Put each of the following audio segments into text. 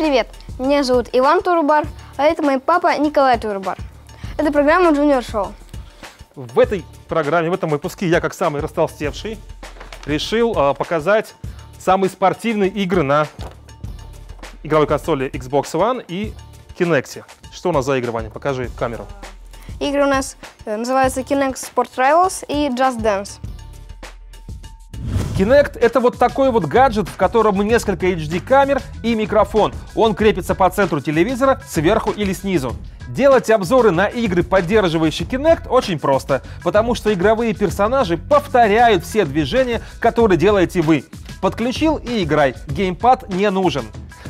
Привет! Меня зовут Иван Турубар, а это мой папа Николай Турубар. Это программа Junior Show. В этой программе, в этом выпуске я, как самый растолстевший, решил э, показать самые спортивные игры на игровой консоли Xbox One и Kinect. Что у нас за игры, Ваня? Покажи камеру. Игры у нас э, называются Kinect Sport Rivals и Just Dance. Kinect — это вот такой вот гаджет, в котором несколько HD-камер и микрофон. Он крепится по центру телевизора, сверху или снизу. Делать обзоры на игры, поддерживающие Kinect, очень просто, потому что игровые персонажи повторяют все движения, которые делаете вы. Подключил и играй, геймпад не нужен.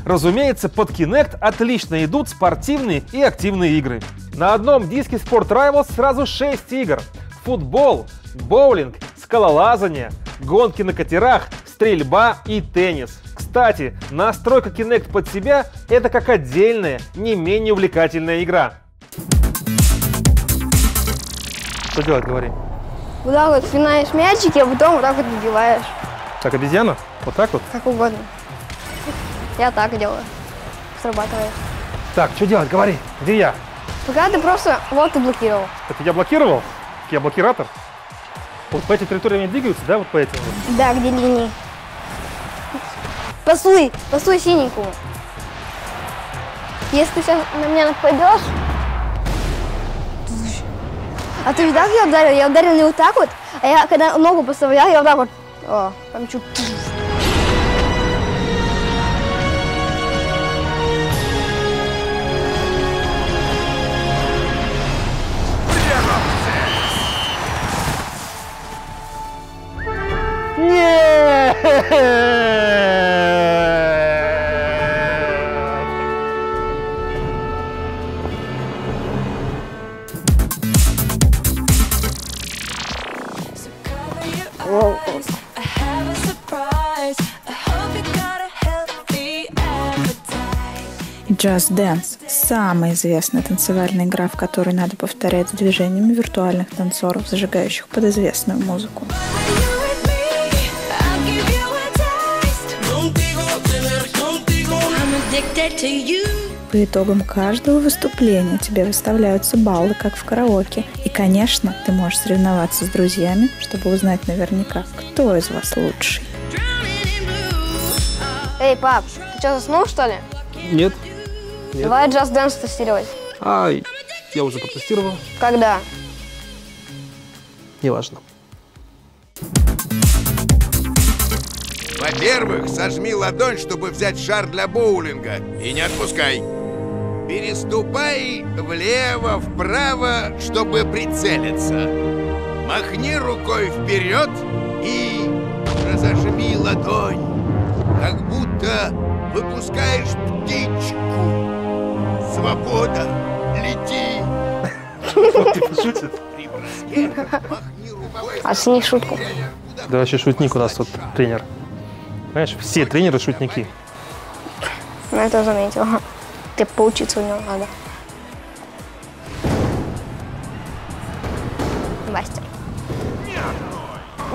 Разумеется, под Kinect отлично идут спортивные и активные игры. На одном диске Sport Rivals сразу 6 игр. Футбол, боулинг, скалолазание, гонки на катерах, стрельба и теннис. Кстати, настройка Kinect под себя – это как отдельная, не менее увлекательная игра. Что делать, говори. Вот так вот пинаешь мячики, а потом вот так вот набиваешь. Так, обезьяна? Вот так вот? Как угодно. Я так делаю. Срабатывает. Так, что делать, говори. Где я? Пока ты просто вот ты блокировал. Это я блокировал? Я блокиратор? Вот по этим территориям они двигаются, да, вот по этим? Да, где линии. Посуй, посуй синенькую. Если ты сейчас на меня нападешь... А ты видал, как я ударил? Я ударил не вот так вот, а я когда ногу поставлял, я вот так вот... О, там чуть... Just Dance – самая известная танцевальная игра, в которой надо повторять с движениями виртуальных танцоров, зажигающих под известную музыку. Addicted to you. По итогам каждого выступления тебе выставляются баллы, как в караоке. И, конечно, ты можешь соревноваться с друзьями, чтобы узнать наверняка, кто из вас лучший. Эй, пап, ты что, заснул, что ли? Нет. Нет. Давай Just Dance тестировать. Ай, я уже протестировал. Когда? Неважно. Во-первых, сожми ладонь, чтобы взять шар для боулинга. И не отпускай. Переступай влево, вправо, чтобы прицелиться. Махни рукой вперед и разожми ладонь, как будто выпускаешь птичку. Свобода, лети. Махни рукой. Оцени шутку. Да вообще шутник у нас тут тренер. Понимаешь, все тренеры шутники. Ну, это заметил. Ты поучиться у него надо. Мастер.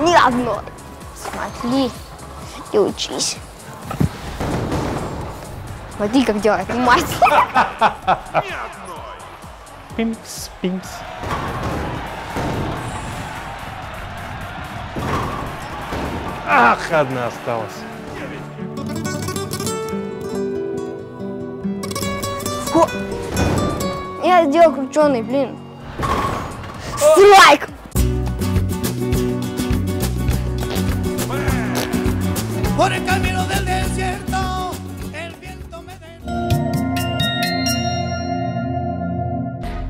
Ни одной. Смотри и учись. Смотри, как делает мастер. Пимс, пимс. Ах, одна осталась. Хо- Я сделал крученый, блин. Страйк! Por el camino del desierto, el viento me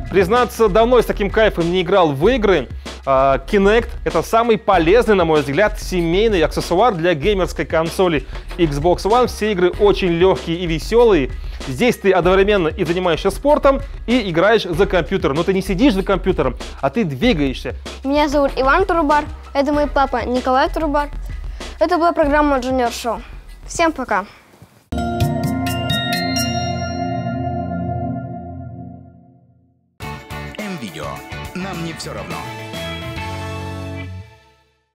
Признаться, давно я с таким кайфом не играл в игры. А, Kinect — это самый полезный, на мой взгляд, семейный аксессуар для геймерской консоли Xbox One. Все игры очень легкие и веселые. Здесь ты одновременно и занимаешься спортом, и играешь за компьютером. Но ты не сидишь за компьютером, а ты двигаешься. Меня зовут Иван Турубар. Это мой папа Николай Турубар. Это была программа Junior Show. Всем пока. М-видео. Нам не все равно.